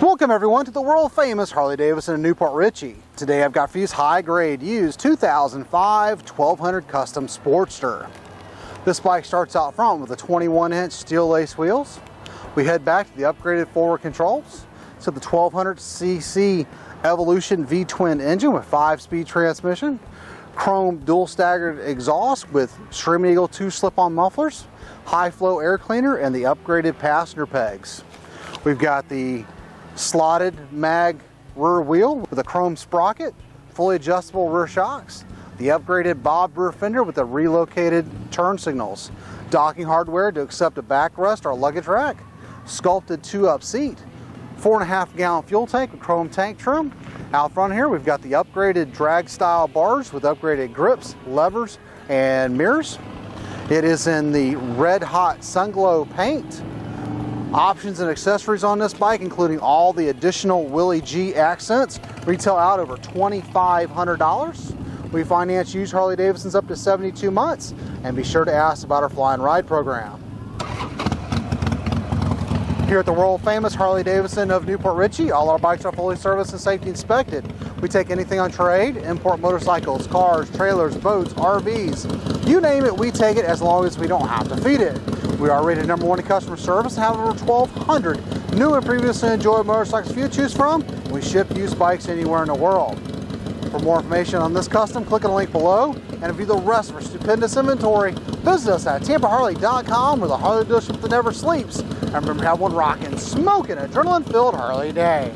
Welcome everyone to the world famous Harley Davidson in New Port Richey. Today I've got for you high grade used 2005 1200 Custom Sportster. This bike starts out front with a 21 inch steel lace wheels. We head back to the upgraded forward controls. to the 1200cc Evolution V-twin engine with 5-speed transmission, chrome dual staggered exhaust with Screamin' Eagle 2 slip-on mufflers, high flow air cleaner, and the upgraded passenger pegs. We've got the slotted mag rear wheel with a chrome sprocket, fully adjustable rear shocks, the upgraded bob rear fender with the relocated turn signals, docking hardware to accept a backrest or luggage rack, sculpted two-up seat, four and a half gallon fuel tank with chrome tank trim. Out front here, we've got the upgraded drag style bars with upgraded grips, levers, and mirrors. It is in the red hot sunglow paint. Options and accessories on this bike, including all the additional Willie G accents, retail out over $2,500. We finance used Harley Davidsons up to 72 months, and be sure to ask about our fly and ride program. Here at the world famous Harley Davidson of New Port Richey, all our bikes are fully serviced and safety inspected. We take anything on trade, import motorcycles, cars, trailers, boats, RVs. You name it, we take it as long as we don't have to feed it. We are rated number one in customer service and have over 1,200 new and previously enjoyed motorcycles for you to choose from. We ship used bikes anywhere in the world. For more information on this custom, click on the link below and view the rest of our stupendous inventory. Visit us at TampaHarley.com where the Harley dealership that never sleeps. And remember, have one rocking, smoking, adrenaline-filled Harley day.